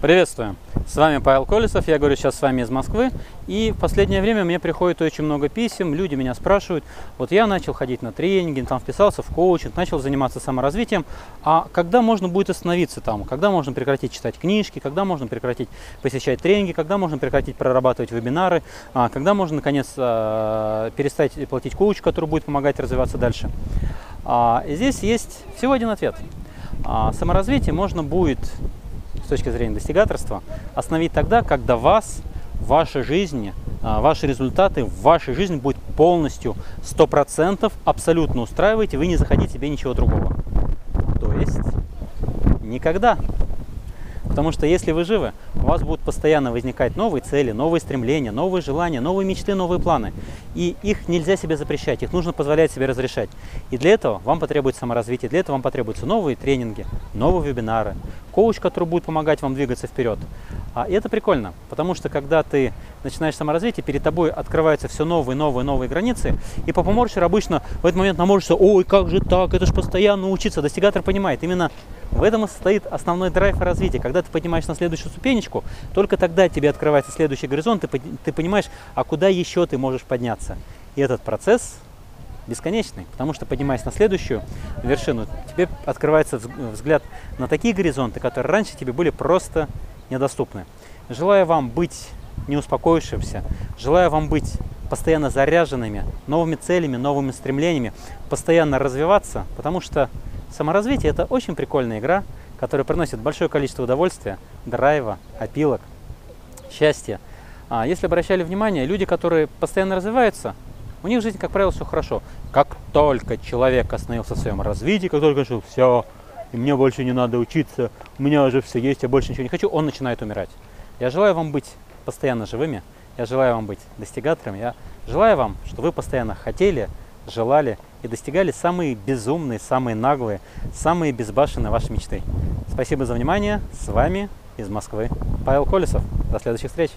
Приветствую! С вами Павел Колесов, я говорю сейчас с вами из Москвы. И в последнее время мне приходит очень много писем, люди меня спрашивают, вот я начал ходить на тренинги, там вписался в коучинг, начал заниматься саморазвитием, а когда можно будет остановиться там, когда можно прекратить читать книжки, когда можно прекратить посещать тренинги, когда можно прекратить прорабатывать вебинары, а, когда можно наконец а, перестать платить коучу, который будет помогать развиваться дальше. А, и здесь есть всего один ответ. Саморазвитие можно будет точки зрения достигаторства, остановить тогда, когда вас, в вашей жизни, а, ваши результаты в вашей жизни будет полностью, 100% абсолютно устраивать, и вы не захотите себе ничего другого. То есть никогда. Потому что если вы живы, у вас будут постоянно возникать новые цели, новые стремления, новые желания, новые мечты, новые планы. И их нельзя себе запрещать, их нужно позволять себе разрешать. И для этого вам потребуется саморазвитие, для этого вам потребуются новые тренинги, новые вебинары, коуч, который будет помогать вам двигаться вперед. А, это прикольно, потому что когда ты начинаешь саморазвитие, перед тобой открываются все новые, новые, новые границы, и по поморщер обычно в этот момент наморщится, ой, как же так, это же постоянно учиться. Достигатор понимает, именно в этом и состоит основной драйв развития. Когда ты поднимаешься на следующую ступенечку, только тогда тебе открывается следующий горизонт, ты, ты понимаешь, а куда еще ты можешь подняться. И этот процесс бесконечный, потому что поднимаясь на следующую вершину, тебе открывается взгляд на такие горизонты, которые раньше тебе были просто недоступны. Желаю вам быть не успокоившимся, желаю вам быть постоянно заряженными новыми целями, новыми стремлениями, постоянно развиваться, потому что саморазвитие это очень прикольная игра, которая приносит большое количество удовольствия, драйва, опилок, счастья. А если обращали внимание, люди, которые постоянно развиваются, у них в жизни, как правило, все хорошо. Как только человек остановился в своем развитии, как только решил, все, мне больше не надо учиться, у меня уже все есть, я больше ничего не хочу, он начинает умирать. Я желаю вам быть постоянно живыми, я желаю вам быть достигаторами, я желаю вам, чтобы вы постоянно хотели, желали и достигали самые безумные, самые наглые, самые безбашенные ваши мечты. Спасибо за внимание. С вами из Москвы Павел Колесов. До следующих встреч.